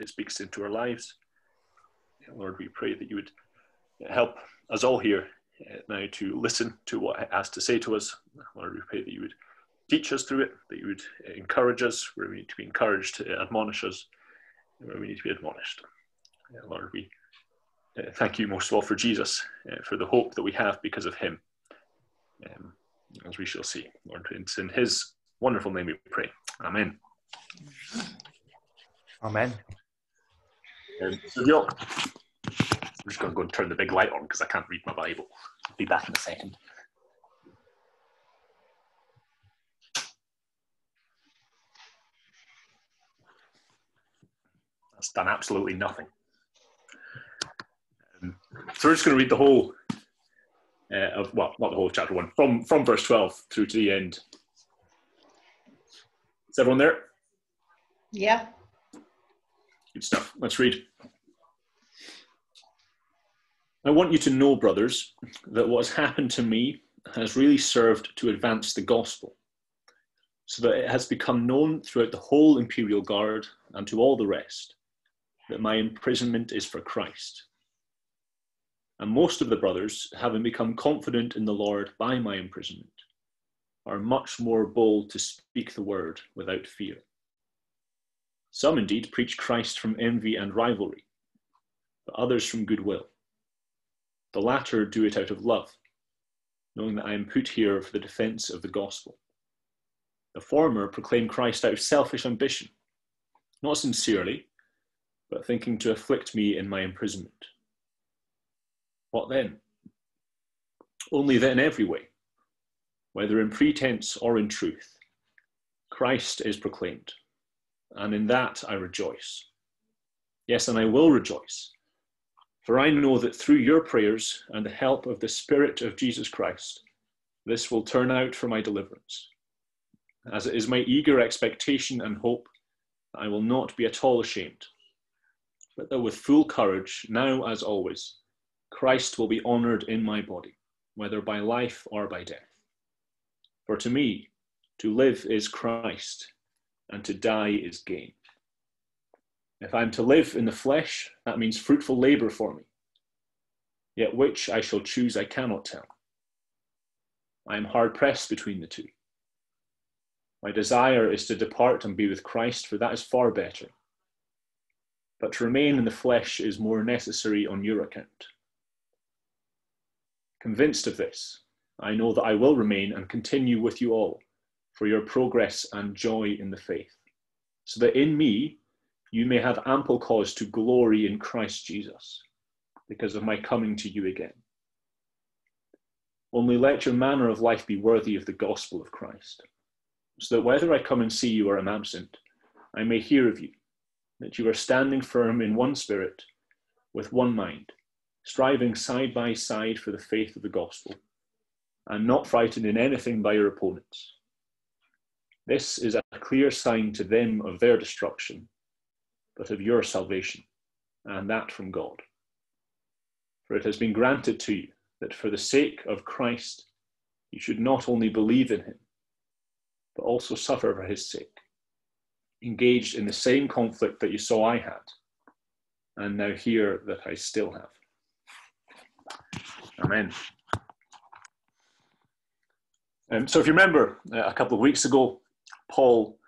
it speaks into our lives. Lord, we pray that you would help us all here uh, now to listen to what it has to say to us. Lord, we pray that you would teach us through it, that you would encourage us where we need to be encouraged, admonish us where we need to be admonished. Lord, we uh, thank you most of all for Jesus, uh, for the hope that we have because of him, um, as we shall see. Lord, it's in his wonderful name we pray. Amen. Amen. Um, so, I'm just going to go and turn the big light on because I can't read my Bible. I'll be back in a second. That's done absolutely nothing. Um, so we're just going to read the whole uh, of, well, not the whole chapter one, from, from verse 12 through to the end. Is everyone there? Yeah. Good stuff. Let's read. I want you to know, brothers, that what has happened to me has really served to advance the gospel, so that it has become known throughout the whole imperial guard and to all the rest that my imprisonment is for Christ. And most of the brothers, having become confident in the Lord by my imprisonment, are much more bold to speak the word without fear. Some indeed preach Christ from envy and rivalry, but others from goodwill. The latter do it out of love, knowing that I am put here for the defense of the gospel. The former proclaim Christ out of selfish ambition, not sincerely, but thinking to afflict me in my imprisonment. What then? Only that in every way, whether in pretense or in truth, Christ is proclaimed, and in that I rejoice. Yes, and I will rejoice for I know that through your prayers and the help of the Spirit of Jesus Christ, this will turn out for my deliverance. As it is my eager expectation and hope, I will not be at all ashamed, but that with full courage, now as always, Christ will be honored in my body, whether by life or by death. For to me, to live is Christ, and to die is gain. If I am to live in the flesh, that means fruitful labor for me. Yet which I shall choose, I cannot tell. I am hard pressed between the two. My desire is to depart and be with Christ, for that is far better. But to remain in the flesh is more necessary on your account. Convinced of this, I know that I will remain and continue with you all for your progress and joy in the faith, so that in me you may have ample cause to glory in Christ Jesus because of my coming to you again. Only let your manner of life be worthy of the gospel of Christ, so that whether I come and see you or am absent, I may hear of you, that you are standing firm in one spirit, with one mind, striving side by side for the faith of the gospel, and not frightened in anything by your opponents. This is a clear sign to them of their destruction but of your salvation, and that from God. For it has been granted to you that for the sake of Christ you should not only believe in him, but also suffer for his sake, engaged in the same conflict that you saw I had, and now hear that I still have. Amen. Um, so, if you remember uh, a couple of weeks ago, Paul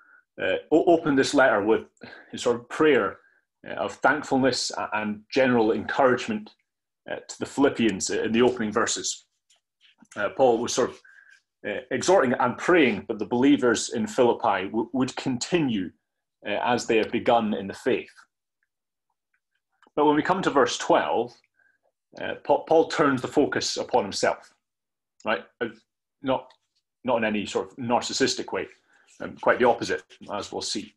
uh, opened this letter with his sort of prayer uh, of thankfulness and general encouragement uh, to the Philippians in the opening verses. Uh, Paul was sort of uh, exhorting and praying that the believers in Philippi w- would continue uh, as they have begun in the faith. But when we come to verse 12, Paul, Paul turns the focus upon himself, right? Not, not in any sort of narcissistic way um, quite the opposite, as we'll see.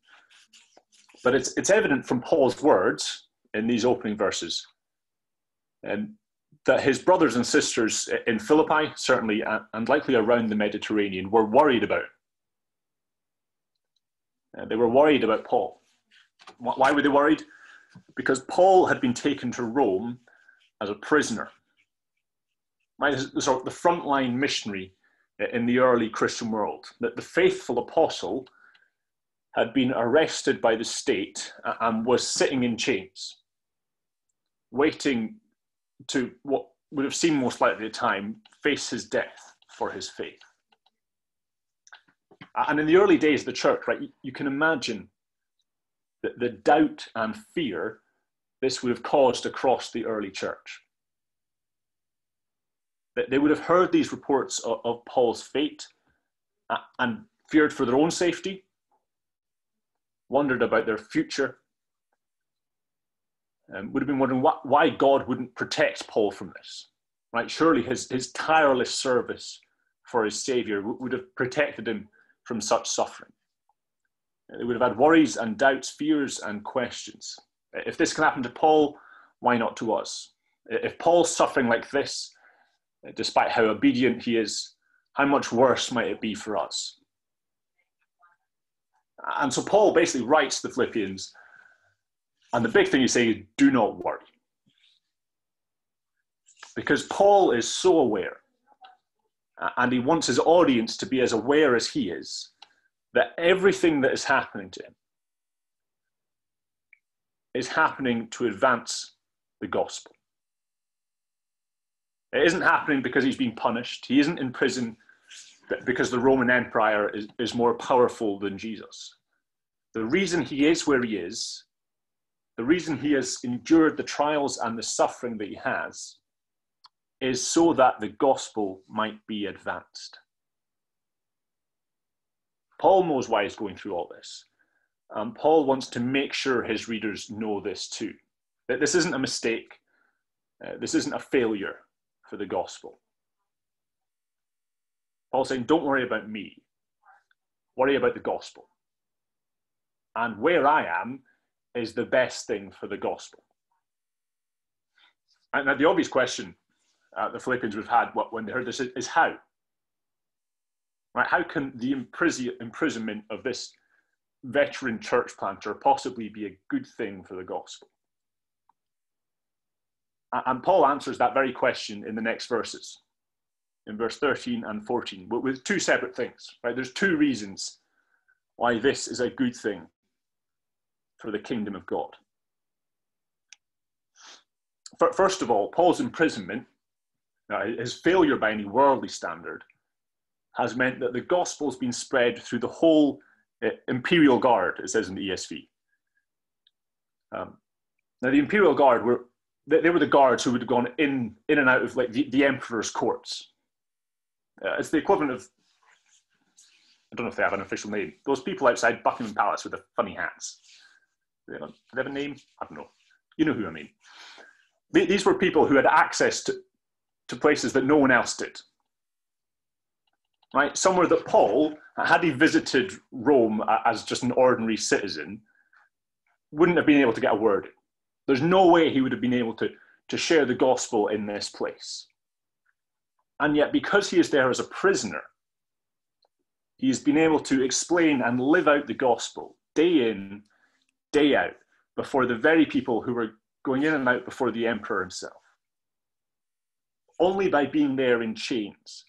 But it's, it's evident from Paul's words in these opening verses um, that his brothers and sisters in Philippi, certainly, and likely around the Mediterranean, were worried about. Uh, they were worried about Paul. Why were they worried? Because Paul had been taken to Rome as a prisoner. Right, the, sort of the frontline missionary in the early Christian world. That the faithful apostle had been arrested by the state and was sitting in chains, waiting to what would have seemed most likely at the time face his death for his faith. And in the early days of the church, right, you can imagine the, the doubt and fear this would have caused across the early church. That they would have heard these reports of, of Paul's fate and feared for their own safety, wondered about their future, um, would have been wondering what, why God wouldn't protect Paul from this. Right? Surely his, his tireless service for his Savior would have protected him from such suffering. They would have had worries and doubts, fears and questions. If this can happen to Paul, why not to us? If Paul's suffering like this, despite how obedient he is, how much worse might it be for us? And so Paul basically writes the Philippians, and the big thing he's saying is do not worry. Because Paul is so aware, and he wants his audience to be as aware as he is, that everything that is happening to him is happening to advance the gospel. It isn't happening because he's being punished. He isn't in prison because the Roman Empire is, is more powerful than Jesus. The reason he is where he is, the reason he has endured the trials and the suffering that he has, is so that the gospel might be advanced. Paul knows why he's going through all this. Um, Paul wants to make sure his readers know this too. That this isn't a mistake, uh, this isn't a failure for the gospel. Paul's saying, Don't worry about me, worry about the gospel. And where I am is the best thing for the gospel. And now the obvious question uh, the Philippians would have had when they heard this is, is how? Right? How can the imprisonment of this veteran church planter possibly be a good thing for the gospel? And Paul answers that very question in the next verses, in verse 13 and 14, but with two separate things. Right? There's two reasons why this is a good thing for the kingdom of God. First of all, Paul's imprisonment, uh, his failure by any worldly standard, has meant that the gospel's been spread through the whole uh, imperial guard, it says in the ESV. Um, now, the imperial guard were they, they, were the guards who would have gone in in and out of like the, the emperor's courts. Uh, it's the equivalent of I don't know if they have an official name. Those people outside Buckingham Palace with the funny hats. Do they have a name? I don't know. You know who I mean. These were people who had access to, to places that no one else did right? Somewhere that Paul, had he visited Rome as just an ordinary citizen, wouldn't have been able to get a word. There's no way he would have been able to, to share the gospel in this place. And yet, because he is there as a prisoner, he has been able to explain and live out the gospel day in, day out, before the very people who were going in and out before the emperor himself. Only by being there in chains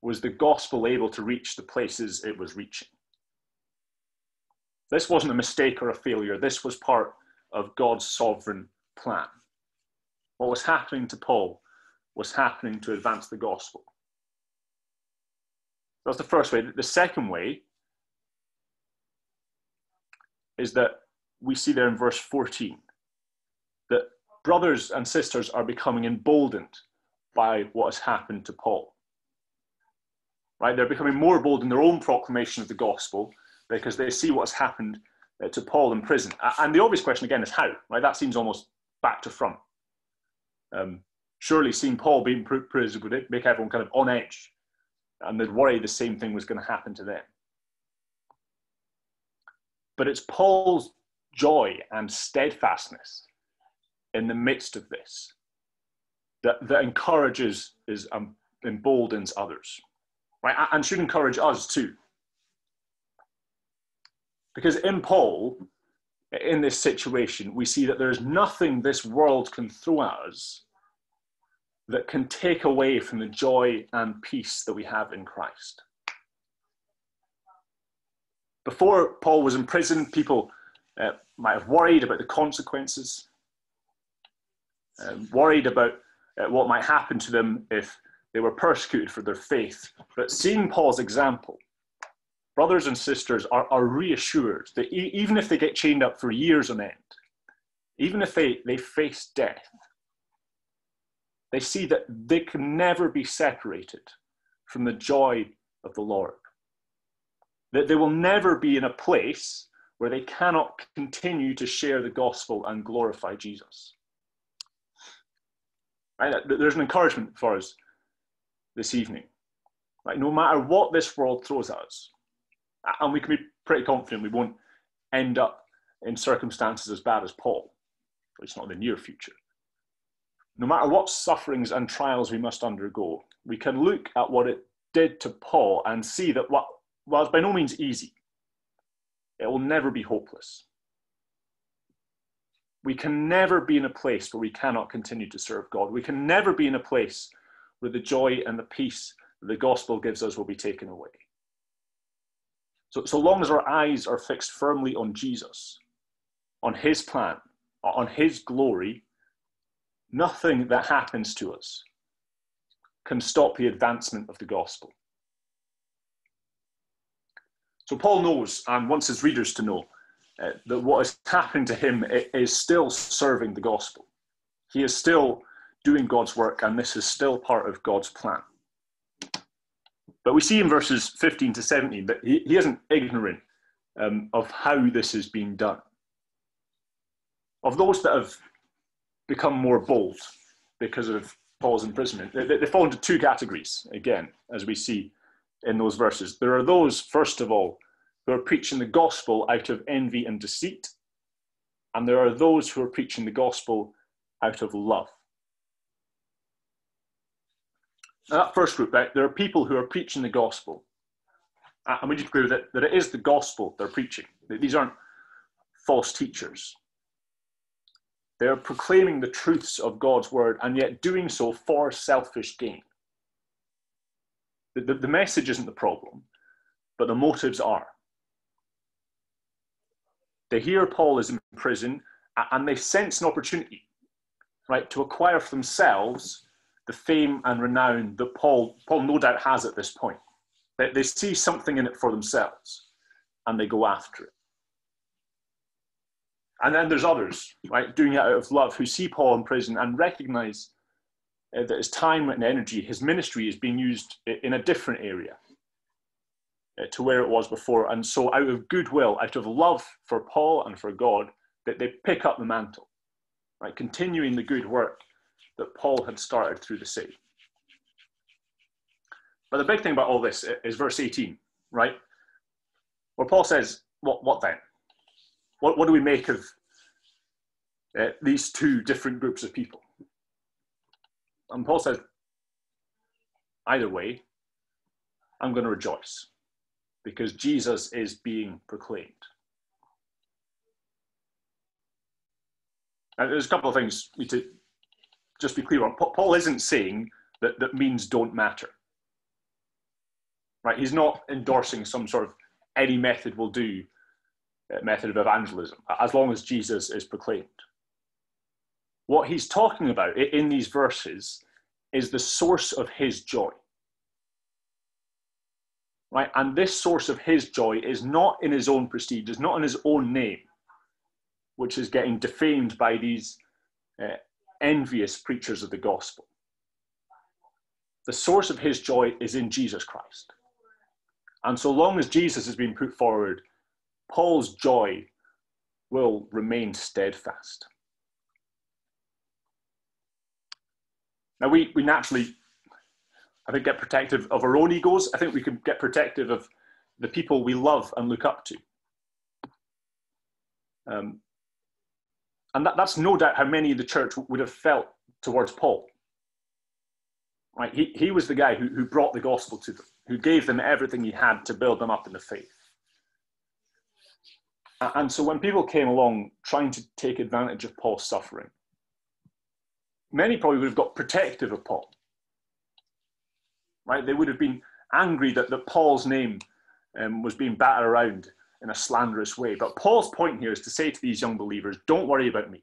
was the gospel able to reach the places it was reaching. This wasn't a mistake or a failure, this was part of God's sovereign plan. What was happening to Paul was happening to advance the gospel. That's the first way. The second way is that we see there in verse 14 that brothers and sisters are becoming emboldened by what has happened to Paul right? They're becoming more bold in their own proclamation of the gospel because they see what's happened uh, to Paul in prison. And the obvious question again is how, right? That seems almost back to front. Um, surely seeing Paul being in prison would make everyone kind of on edge and they'd worry the same thing was going to happen to them. But it's Paul's joy and steadfastness in the midst of this that, that encourages, is, um, emboldens others right? And should encourage us too. Because in Paul, in this situation, we see that there's nothing this world can throw at us that can take away from the joy and peace that we have in Christ. before Paul was in prison, people uh, might have worried about the consequences, uh, worried about uh, what might happen to them if they were persecuted for their faith. But seeing Paul's example, brothers and sisters are, are reassured that e- even if they get chained up for years on end, even if they, they face death, they see that they can never be separated from the joy of the Lord. That they will never be in a place where they cannot continue to share the gospel and glorify Jesus. Right? There's an encouragement for us this evening. Right? No matter what this world throws at us, and we can be pretty confident we won't end up in circumstances as bad as Paul, at least not in the near future. No matter what sufferings and trials we must undergo, we can look at what it did to Paul and see that what, while it's by no means easy, it will never be hopeless. We can never be in a place where we cannot continue to serve God. We can never be in a place where the joy and the peace the gospel gives us will be taken away. So, so long as our eyes are fixed firmly on Jesus, on his plan, on his glory, nothing that happens to us can stop the advancement of the gospel. So Paul knows and wants his readers to know uh, that what is happening to him is still serving the gospel. He is still doing God's work, and this is still part of God's plan. But we see in verses 15 to 17 that he, he isn't ignorant um, of how this has been done. Of those that have become more bold because of Paul's imprisonment, they, they fall into two categories, again, as we see in those verses. There are those, first of all, who are preaching the gospel out of envy and deceit, and there are those who are preaching the gospel out of love. That first group, there are people who are preaching the gospel. Uh, and we need to clear that, that it is the gospel they're preaching. These aren't false teachers. They're proclaiming the truths of God's word and yet doing so for selfish gain. The, the, the message isn't the problem, but the motives are. They hear Paul is in prison and they sense an opportunity, right, to acquire for themselves the fame and renown that Paul, Paul no doubt has at this point. They, they see something in it for themselves and they go after it. And then there's others, right, doing it out of love, who see Paul in prison and recognize uh, that his time and energy, his ministry is being used in a different area uh, to where it was before. And so, out of goodwill, out of love for Paul and for God, that they pick up the mantle, right, continuing the good work that Paul had started through the city. But the big thing about all this is verse 18, right? Where Paul says, What, what then? What, what do we make of uh, these two different groups of people? And Paul says, either way, I'm going to rejoice because Jesus is being proclaimed. And there's a couple of things we need to just be clear on. Paul isn't saying that, that means don't matter. Right? He's not endorsing some sort of any method will do uh, method of evangelism, as long as Jesus is proclaimed. What he's talking about in these verses is the source of his joy. Right? And this source of his joy is not in his own prestige, is not in his own name, which is getting defamed by these uh, envious preachers of the gospel. The source of his joy is in Jesus Christ. And so long as Jesus has been put forward, Paul's joy will remain steadfast. Now, we, we naturally, I think, get protective of our own egos. I think we can get protective of the people we love and look up to. Um, and that, that's no doubt how many of the church would have felt towards Paul. Right? He, he was the guy who, who brought the gospel to them, who gave them everything he had to build them up in the faith. And so when people came along trying to take advantage of Paul's suffering, many probably would have got protective of Paul. Right? They would have been angry that, that Paul's name um, was being battered around in a slanderous way. But Paul's point here is to say to these young believers don't worry about me.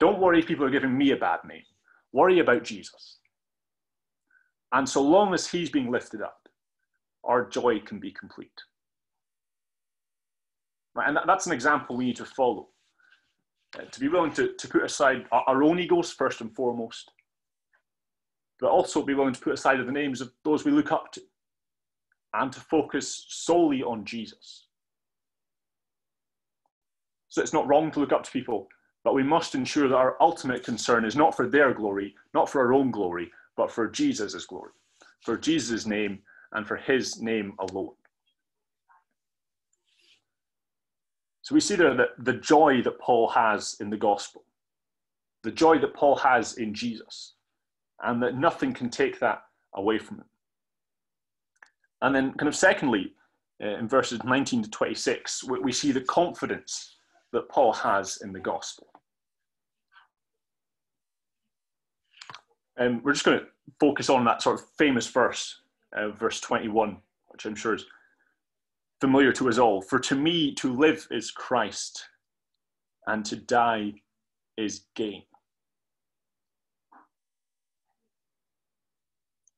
Don't worry if people are giving me a bad name. Worry about Jesus. And so long as he's being lifted up, our joy can be complete. Right? And that's an example we need to follow. Uh, to be willing to, to put aside our, our own egos first and foremost, but also be willing to put aside the names of those we look up to and to focus solely on Jesus. So it's not wrong to look up to people, but we must ensure that our ultimate concern is not for their glory, not for our own glory, but for Jesus' glory, for Jesus' name, and for his name alone. So we see there that the joy that Paul has in the gospel, the joy that Paul has in Jesus, and that nothing can take that away from him. And then, kind of, secondly, uh, in verses 19 to 26, we, we see the confidence that Paul has in the gospel. And we're just going to focus on that sort of famous verse, uh, verse 21, which I'm sure is familiar to us all. For to me, to live is Christ, and to die is gain.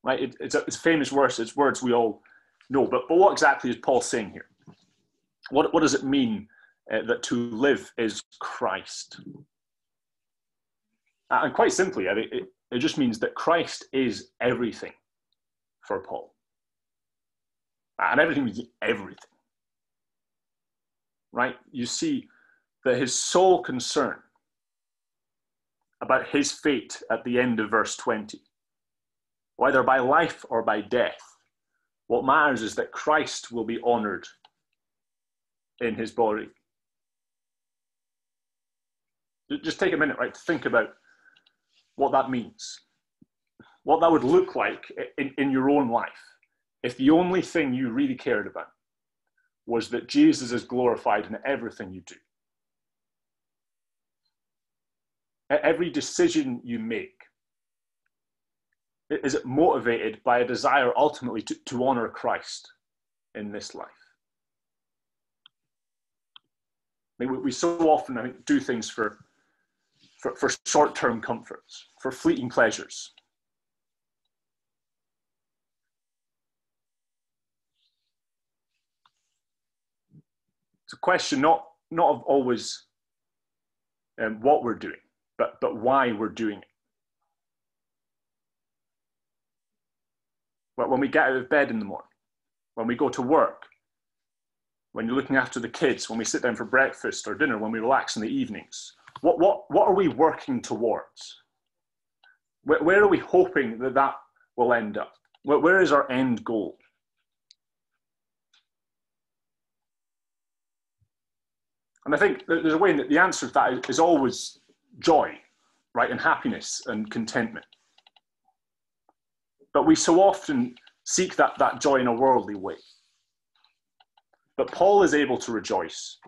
Right? It, it's, a, it's a famous verse, it's words we all know. But, but what exactly is Paul saying here? What, what does it mean uh, that to live is Christ? And quite simply, it, it just means that Christ is everything for Paul. And everything means everything. Right? You see that his sole concern about his fate at the end of verse 20, whether by life or by death, what matters is that Christ will be honored in his body. Just take a minute, right, to think about what that means, what that would look like in, in your own life if the only thing you really cared about was that Jesus is glorified in everything you do. Every decision you make, is it motivated by a desire ultimately to, to honor Christ in this life? I mean, we, we so often, I do things for for, for short term comforts, for fleeting pleasures. It's a question not, not of always um, what we're doing, but, but why we're doing it. But when we get out of bed in the morning, when we go to work, when you're looking after the kids, when we sit down for breakfast or dinner, when we relax in the evenings, what, what, what are we working towards? Where, where are we hoping that that will end up? where, where is our end goal? And I think there's a way that the answer to that is always joy, right, and happiness and contentment. But we so often seek that, that joy in a worldly way. But Paul is able to rejoice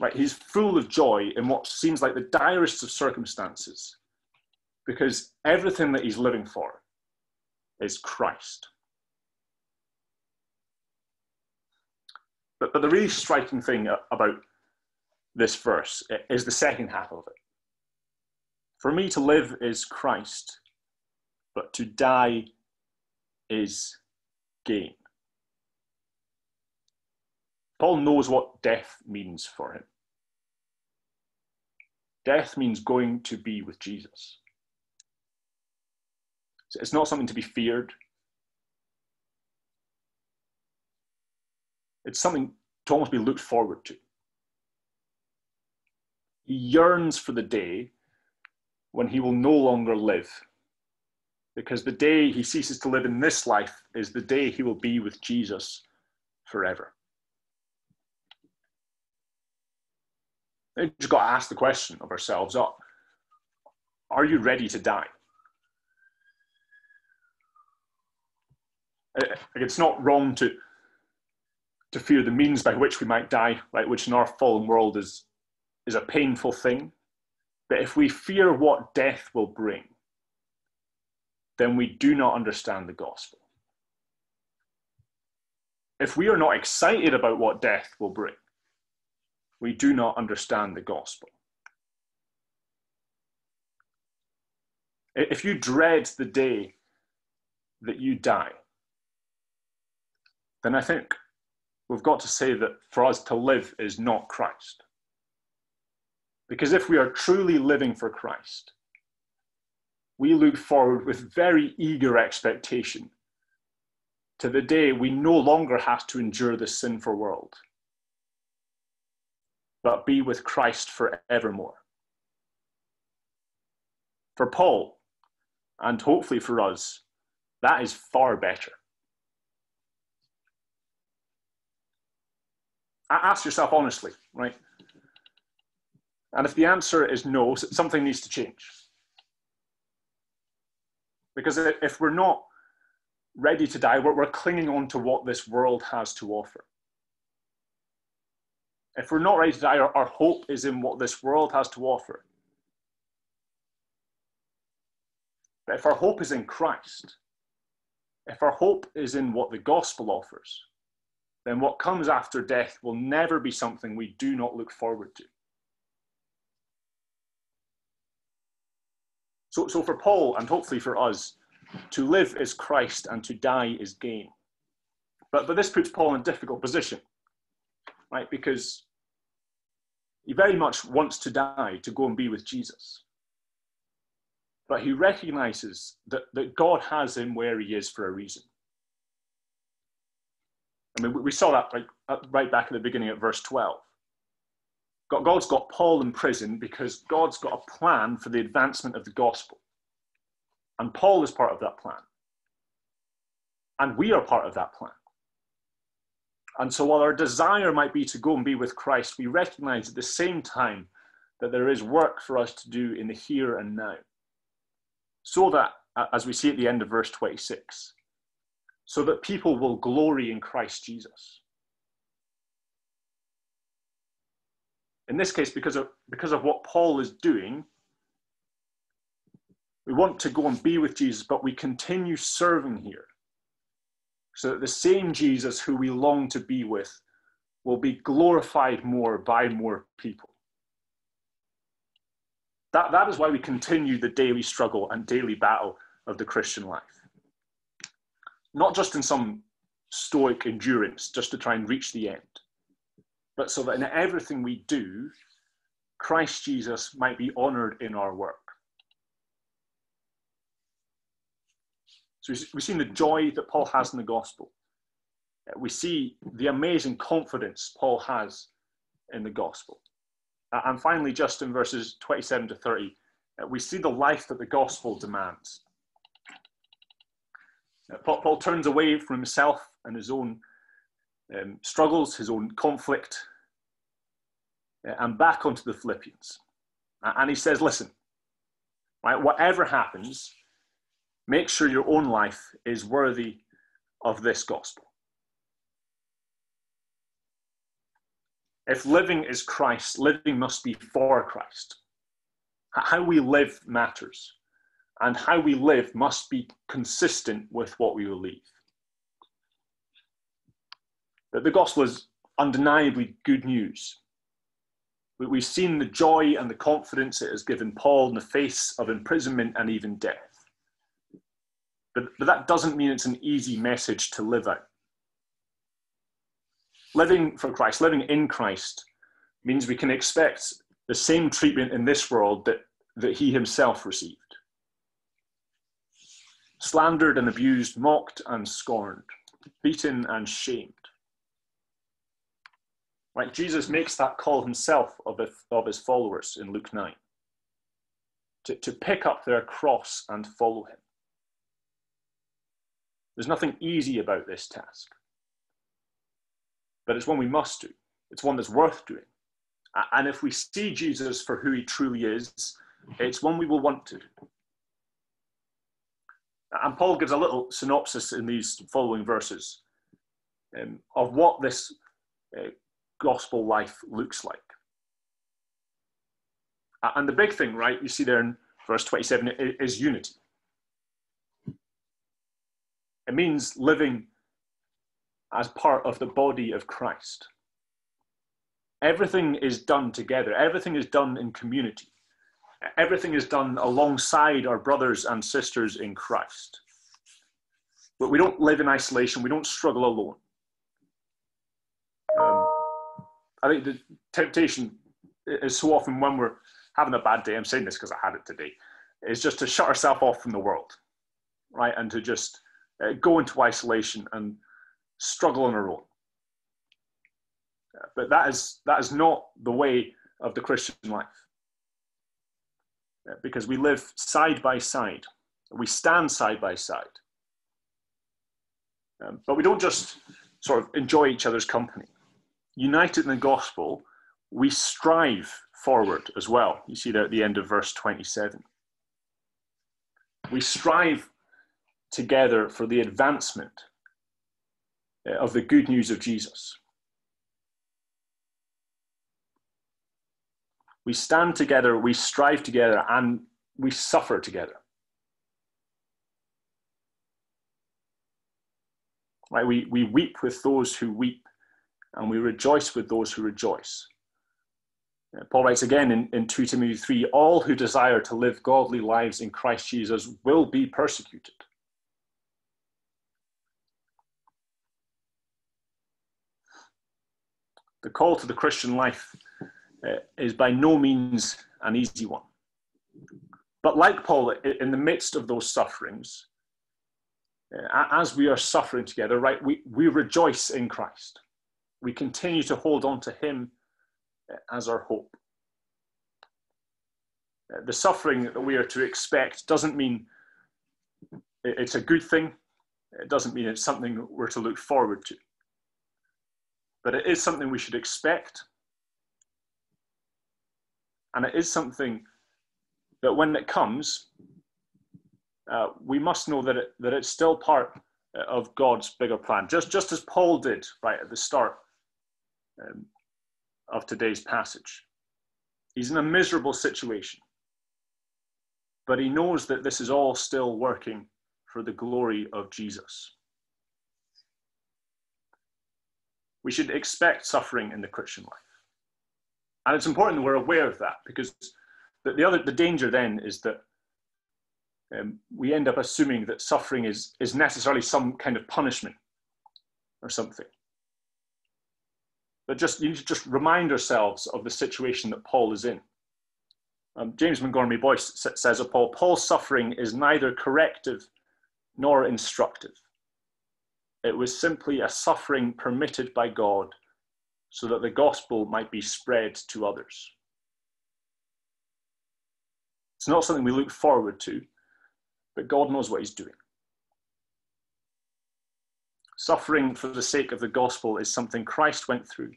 Right? He's full of joy in what seems like the direst of circumstances because everything that he's living for is Christ. But, but the really striking thing about this verse is the second half of it. For me to live is Christ, but to die is gain. Paul knows what death means for him. Death means going to be with Jesus. It's not something to be feared. It's something to almost be looked forward to. He yearns for the day when he will no longer live, because the day he ceases to live in this life is the day he will be with Jesus forever. We just got to ask the question of ourselves oh, are you ready to die? Uh, it's not wrong to, to fear the means by which we might die, right, which in our fallen world is, is a painful thing. But if we fear what death will bring, then we do not understand the gospel. if we are not excited about what death will bring, we do not understand the gospel. If you dread the day that you die, then I think we've got to say that for us to live is not Christ. Because if we are truly living for Christ, we look forward with very eager expectation to the day we no longer have to endure this sinful world, but be with Christ forevermore. For Paul, and hopefully for us, that is far better. Ask yourself honestly, right? And if the answer is no, something needs to change. Because if we're not ready to die, we're, clinging on to what this world has to offer. If we're not ready to die, our hope is in what this world has to offer. But if our hope is in Christ, if our hope is in what the gospel offers, then what comes after death will never be something we do not look forward to. So, so for Paul, and hopefully for us, to live is Christ and to die is gain. But, but this puts Paul in a difficult position, right? Because he very much wants to die to go and be with Jesus. But he recognizes that, that God has him where he is for a reason. I mean, we saw that right, uh, right back at the beginning at verse 12. God's got Paul in prison because God's got a plan for the advancement of the gospel. And Paul is part of that plan. And we are part of that plan. And so, while our desire might be to go and be with Christ, we recognize at the same time that there is work for us to do in the here and now. So that, as we see at the end of verse 26, so that people will glory in Christ Jesus. In this case, because of, because of what Paul is doing, we want to go and be with Jesus, but we continue serving here. So that the same Jesus who we long to be with will be glorified more by more people. That, that is why we continue the daily struggle and daily battle of the Christian life not just in some stoic endurance, just to try and reach the end, but so that in everything we do, Christ Jesus might be honored in our work. So we've seen the joy that Paul has in the gospel. We see the amazing confidence Paul has in the gospel. And finally, just in verses 27 to 30, we see the life that the gospel demands. Paul, Paul turns away from himself and his own um, struggles, his own conflict, uh, and back onto the Philippians. And he says, listen, right, whatever happens, make sure your own life is worthy of this gospel. If living is Christ, living must be for Christ. How we live matters and how we live must be consistent with what we believe. That the gospel is undeniably good news. We've seen the joy and the confidence it has given Paul in the face of imprisonment and even death. But, but that doesn't mean it's an easy message to live out. Living for Christ, living in Christ, means we can expect the same treatment in this world that, that he himself received slandered and abused, mocked and scorned, beaten and shamed. Right, Jesus makes that call himself of, of his followers in Luke 9 to, to pick up their cross and follow him. There's nothing easy about this task, but it's one we must do. It's one that's worth doing. And if we see Jesus for who he truly is, it's one we will want to. And Paul gives a little synopsis in these following verses um, of what this uh, gospel life looks like. And the big thing, right, you see there in verse 27 is unity. It means living as part of the body of Christ. Everything is done together, everything is done in community, everything is done alongside our brothers and sisters in Christ. But we don't live in isolation, we don't struggle alone. Um, I think the temptation is so often when we're having a bad day, I'm saying this because I had it today, is just to shut ourselves off from the world, right? And to just uh, go into isolation and struggle on our own. But that is, that is not the way of the Christian life. Because we live side by side, we stand side by side. Um, but we don't just sort of enjoy each other's company. United in the gospel, we strive forward as well. You see that at the end of verse 27. We strive together for the advancement uh, of the good news of Jesus. We stand together, we strive together, and we suffer together. Right? We, we weep with those who weep, and we rejoice with those who rejoice. Paul writes again in, in 2 Timothy 3 all who desire to live godly lives in Christ Jesus will be persecuted. The call to the Christian life uh, is by no means an easy one. But like Paul, in the midst of those sufferings, uh, as we are suffering together, right, we, we rejoice in Christ. We continue to hold on to Him as our hope. Uh, the suffering that we are to expect doesn't mean it's a good thing, it doesn't mean it's something we're to look forward to. But it is something we should expect. And it is something that when it comes, uh, we must know that, it, that it's still part of God's bigger plan. Just, just as Paul did right at the start um, of today's passage. He's in a miserable situation, but he knows that this is all still working for the glory of Jesus. we should expect suffering in the Christian life. And it's important that we're aware of that because the, the other the danger then is that um, we end up assuming that suffering is, is necessarily some kind of punishment or something. But just you just remind ourselves of the situation that Paul is in. Um, James Montgomery Boice says of Paul, Paul's suffering is neither corrective nor instructive. It was simply a suffering permitted by God so that the gospel might be spread to others. It's not something we look forward to, but God knows what He's doing. Suffering for the sake of the gospel is something Christ went through.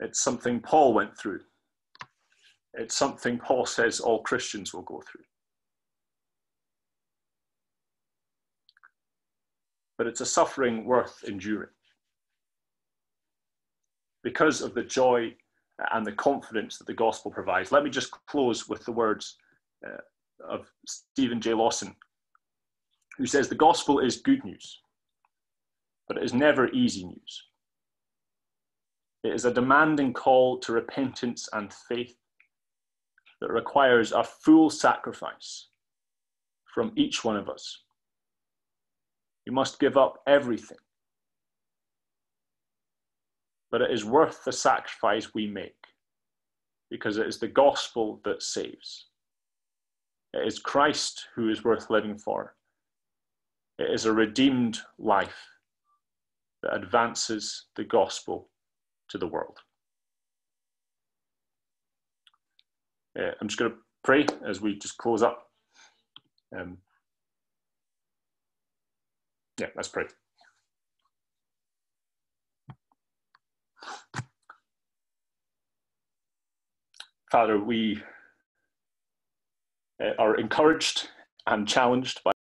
It's something Paul went through. It's something Paul says all Christians will go through. but it's a suffering worth enduring. Because of the joy and the confidence that the gospel provides. Let me just close with the words uh, of Steven J. Lawson, who says the gospel is good news, but it is never easy news. It is a demanding call to repentance and faith that requires a full sacrifice from each one of us you must give up everything. But it is worth the sacrifice we make because it is the gospel that saves. It is Christ who is worth living for. It is a redeemed life that advances the gospel to the world. Uh, I'm just going to pray as we just close up. Um, yeah, let's pray. Father, we uh, are encouraged and challenged by